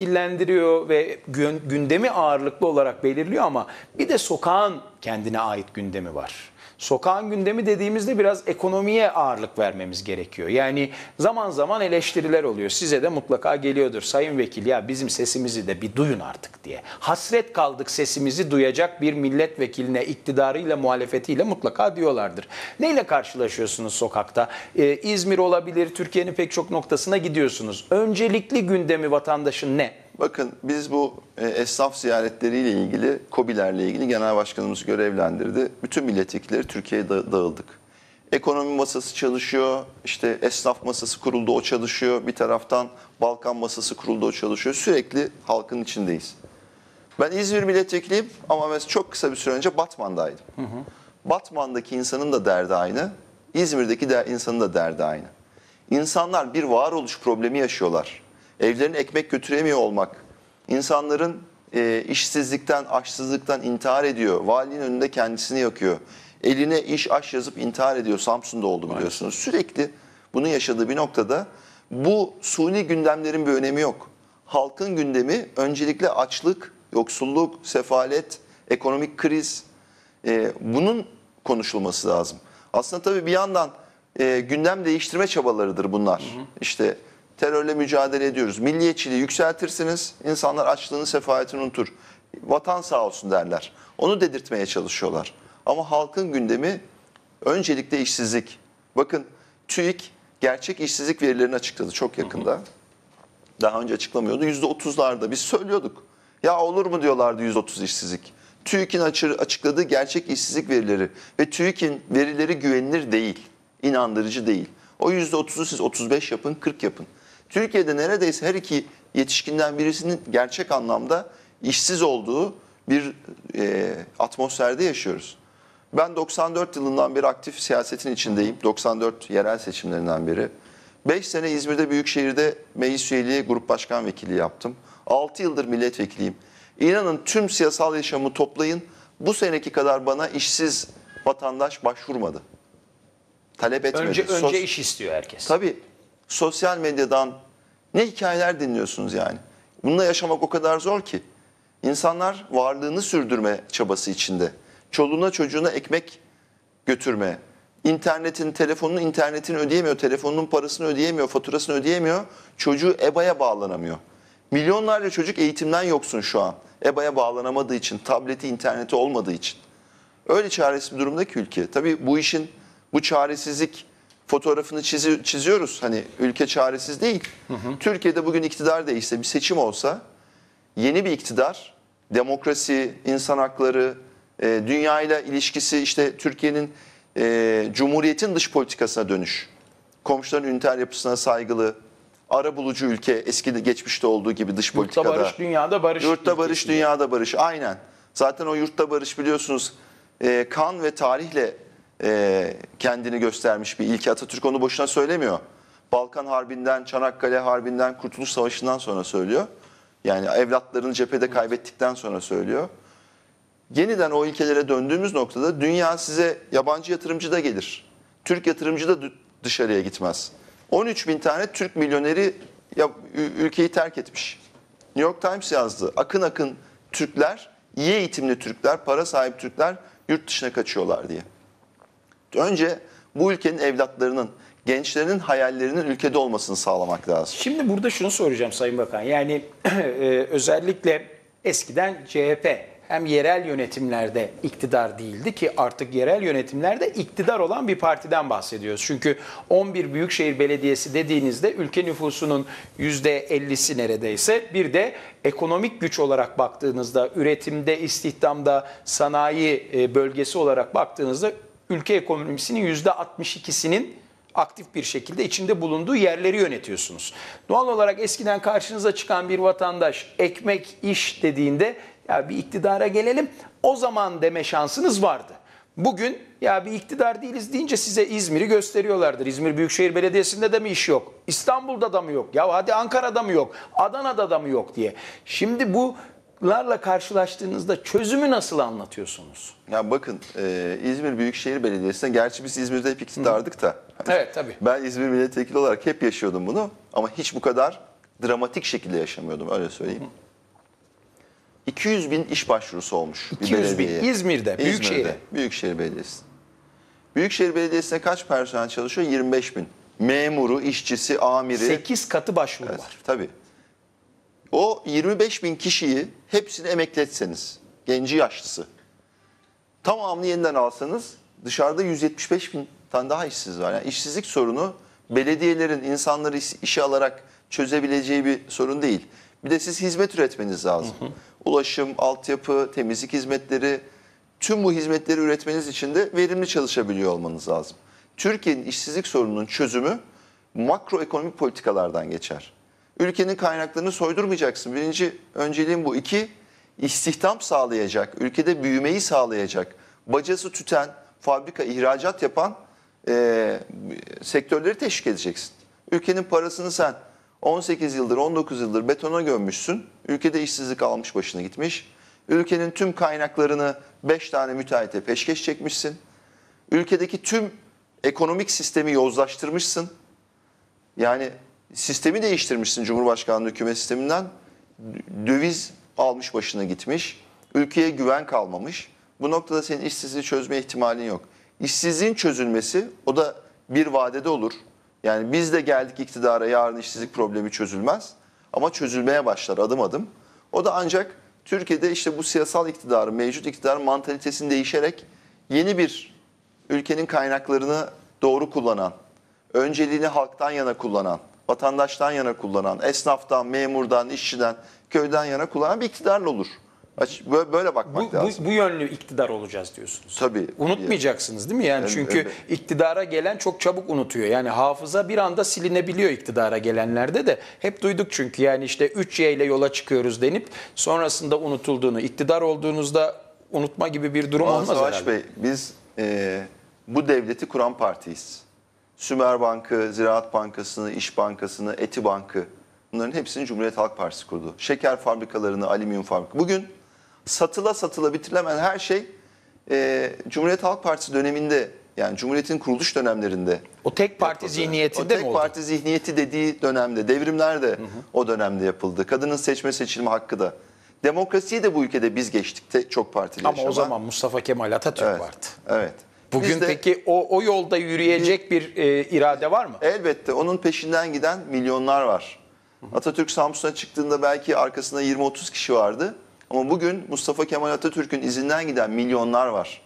illendiriyor ve gün- gündemi ağırlıklı olarak belirliyor ama bir de sokağın kendine ait gündemi var. Sokağın gündemi dediğimizde biraz ekonomiye ağırlık vermemiz gerekiyor. Yani zaman zaman eleştiriler oluyor. Size de mutlaka geliyordur. Sayın Vekil ya bizim sesimizi de bir duyun artık diye. Hasret kaldık sesimizi duyacak bir milletvekiline iktidarıyla muhalefetiyle mutlaka diyorlardır. Neyle karşılaşıyorsunuz sokakta? Ee, İzmir olabilir, Türkiye'nin pek çok noktasına gidiyorsunuz. Öncelikli gündemi vatandaşın ne? Bakın biz bu e, esnaf ziyaretleriyle ilgili, KOBİ'lerle ilgili genel başkanımız görevlendirdi. Bütün milletvekilleri Türkiye'ye da- dağıldık. Ekonomi masası çalışıyor, işte esnaf masası kuruldu o çalışıyor. Bir taraftan Balkan masası kuruldu o çalışıyor. Sürekli halkın içindeyiz. Ben İzmir milletvekiliyim ama mesela çok kısa bir süre önce Batman'daydım. Batman'daki insanın da derdi aynı, İzmir'deki de insanın da derdi aynı. İnsanlar bir varoluş problemi yaşıyorlar. Evlerine ekmek götüremiyor olmak. İnsanların e, işsizlikten, açsızlıktan intihar ediyor. Valinin önünde kendisini yakıyor. Eline iş aş yazıp intihar ediyor. Samsun'da oldu biliyorsunuz. Sürekli bunu yaşadığı bir noktada bu suni gündemlerin bir önemi yok. Halkın gündemi öncelikle açlık, yoksulluk, sefalet, ekonomik kriz, e, bunun konuşulması lazım. Aslında tabii bir yandan e, gündem değiştirme çabalarıdır bunlar. İşte terörle mücadele ediyoruz. Milliyetçiliği yükseltirsiniz, insanlar açlığını, sefaletini unutur. Vatan sağ olsun derler. Onu dedirtmeye çalışıyorlar. Ama halkın gündemi öncelikle işsizlik. Bakın TÜİK gerçek işsizlik verilerini açıkladı çok yakında. Daha önce açıklamıyordu. %30'larda biz söylüyorduk. Ya olur mu diyorlardı %30 işsizlik. TÜİK'in açı- açıkladığı gerçek işsizlik verileri ve TÜİK'in verileri güvenilir değil, inandırıcı değil. O %30'u siz 35 yapın, 40 yapın. Türkiye'de neredeyse her iki yetişkinden birisinin gerçek anlamda işsiz olduğu bir e, atmosferde yaşıyoruz. Ben 94 yılından beri aktif siyasetin içindeyim. 94 yerel seçimlerinden beri. 5 sene İzmir'de Büyükşehir'de meclis üyeliği, grup başkan vekilliği yaptım. 6 yıldır milletvekiliyim. İnanın tüm siyasal yaşamı toplayın. Bu seneki kadar bana işsiz vatandaş başvurmadı. Talep etmedi. Önce önce Sos- iş istiyor herkes. Tabii sosyal medyadan ne hikayeler dinliyorsunuz yani. Bununla yaşamak o kadar zor ki. İnsanlar varlığını sürdürme çabası içinde. Çoluğuna çocuğuna ekmek götürme. İnternetin, telefonun internetini ödeyemiyor, telefonunun parasını ödeyemiyor, faturasını ödeyemiyor. Çocuğu EBA'ya bağlanamıyor. Milyonlarca çocuk eğitimden yoksun şu an. EBA'ya bağlanamadığı için, tableti, interneti olmadığı için. Öyle çaresiz bir durumdaki ülke. Tabii bu işin bu çaresizlik fotoğrafını çizi- çiziyoruz. Hani ülke çaresiz değil. Türkiye'de bugün iktidar değişse bir seçim olsa yeni bir iktidar, demokrasi, insan hakları, e, dünyayla ilişkisi işte Türkiye'nin e, Cumhuriyet'in dış politikasına dönüş, komşuların üniter yapısına saygılı, ara bulucu ülke eski geçmişte olduğu gibi dış Yurtta politikada. barış, dünyada barış. Yurtta barış, dünyada barış. Aynen. Zaten o yurtta barış biliyorsunuz e, kan ve tarihle e, kendini göstermiş bir ilke. Atatürk onu boşuna söylemiyor. Balkan Harbi'nden, Çanakkale Harbi'nden, Kurtuluş Savaşı'ndan sonra söylüyor. Yani evlatlarını cephede kaybettikten sonra söylüyor. Yeniden o ilkelere döndüğümüz noktada dünya size yabancı yatırımcı da gelir. Türk yatırımcı da dışarıya gitmez. 13 bin tane Türk milyoneri ülkeyi terk etmiş. New York Times yazdı. Akın akın Türkler, iyi eğitimli Türkler, para sahibi Türkler yurt dışına kaçıyorlar diye. Önce bu ülkenin evlatlarının, gençlerinin hayallerinin ülkede olmasını sağlamak lazım. Şimdi burada şunu soracağım Sayın Bakan. Yani e, özellikle eskiden CHP hem yerel yönetimlerde iktidar değildi ki artık yerel yönetimlerde iktidar olan bir partiden bahsediyoruz. Çünkü 11 büyükşehir belediyesi dediğinizde ülke nüfusunun %50'si neredeyse bir de ekonomik güç olarak baktığınızda üretimde, istihdamda, sanayi e, bölgesi olarak baktığınızda ülke ekonomisinin %62'sinin aktif bir şekilde içinde bulunduğu yerleri yönetiyorsunuz. Doğal olarak eskiden karşınıza çıkan bir vatandaş ekmek, iş dediğinde ya bir iktidara gelelim o zaman deme şansınız vardı. Bugün ya bir iktidar değiliz deyince size İzmir'i gösteriyorlardır. İzmir Büyükşehir Belediyesi'nde de mi iş yok? İstanbul'da da mı yok? Ya hadi Ankara'da mı yok? Adana'da da mı yok diye. Şimdi bularla karşılaştığınızda çözümü nasıl anlatıyorsunuz? Ya bakın e, İzmir Büyükşehir Belediyesi'ne gerçi biz İzmir'de hep iktidardık da. Evet tabii. Ben İzmir milletvekili olarak hep yaşıyordum bunu ama hiç bu kadar dramatik şekilde yaşamıyordum öyle söyleyeyim. 200 bin iş başvurusu olmuş. bir 200 bin. belediyeye. İzmir'de, Büyükşehir'e. Büyükşehir Belediyesi. Büyükşehir Belediyesi'nde kaç personel çalışıyor? 25 bin. Memuru, işçisi, amiri. 8 katı başvuru Evet, var. tabii. O 25 bin kişiyi hepsini emekletseniz, genci yaşlısı, tamamını yeniden alsanız dışarıda 175 bin tane daha işsiz var. Yani işsizlik sorunu belediyelerin insanları iş- işe alarak çözebileceği bir sorun değil. Bir de siz hizmet üretmeniz lazım. Ulaşım, altyapı, temizlik hizmetleri, tüm bu hizmetleri üretmeniz için de verimli çalışabiliyor olmanız lazım. Türkiye'nin işsizlik sorununun çözümü makroekonomik politikalardan geçer. Ülkenin kaynaklarını soydurmayacaksın. Birinci önceliğim bu. İki, istihdam sağlayacak, ülkede büyümeyi sağlayacak, bacası tüten, fabrika ihracat yapan e, sektörleri teşvik edeceksin. Ülkenin parasını sen 18 yıldır, 19 yıldır betona gömmüşsün. Ülkede işsizlik almış başına gitmiş. Ülkenin tüm kaynaklarını 5 tane müteahhite peşkeş çekmişsin. Ülkedeki tüm ekonomik sistemi yozlaştırmışsın. Yani sistemi değiştirmişsin Cumhurbaşkanlığı hükümet sisteminden. Döviz almış başına gitmiş. Ülkeye güven kalmamış. Bu noktada senin işsizliği çözme ihtimalin yok. İşsizliğin çözülmesi o da bir vadede olur. Yani biz de geldik iktidara yarın işsizlik problemi çözülmez. Ama çözülmeye başlar adım adım. O da ancak Türkiye'de işte bu siyasal iktidarın, mevcut iktidarın mantalitesini değişerek yeni bir ülkenin kaynaklarını doğru kullanan, önceliğini halktan yana kullanan, vatandaştan yana kullanan, esnaftan, memurdan, işçiden, köyden yana kullanan bir iktidarla olur. Aç- Böyle, böyle bakmak Bu, lazım. bu, bu yönlü iktidar olacağız diyorsunuz. Tabii. Unutmayacaksınız değil mi? Yani Evet, çünkü evet. iktidara gelen çok çabuk unutuyor. Yani hafıza bir anda silinebiliyor iktidara gelenlerde de. Hep duyduk çünkü yani işte 3Y ile yola çıkıyoruz denip sonrasında unutulduğunu, iktidar olduğunuzda unutma gibi bir durum Ama olmaz Savaş herhalde. Bey, biz e, bu devleti kuran partiyiz. Sümer Bankı, Ziraat Bankası'nı, İş Bankası'nı, Eti Bankı bunların hepsini Cumhuriyet Halk Partisi kurdu. Şeker fabrikalarını, alüminyum fabrika. Bugün satıla satıla bitirilemeyen her şey e, Cumhuriyet Halk Partisi döneminde yani Cumhuriyet'in kuruluş dönemlerinde O tek parti yapıldı. zihniyetinde o tek mi oldu? parti zihniyeti dediği dönemde, devrimler de o dönemde yapıldı. Kadının seçme seçilme hakkı da. Demokrasiyi de bu ülkede biz geçtik tek çok partili Ama o yaşama. zaman Mustafa Kemal Atatürk evet, vardı. Evet. Bugün Biz de- peki o, o yolda yürüyecek bir e, irade var mı? Elbette onun peşinden giden milyonlar var. Atatürk Samsun'a çıktığında belki arkasında 20-30 kişi vardı. Ama bugün Mustafa Kemal Atatürk'ün izinden giden milyonlar var.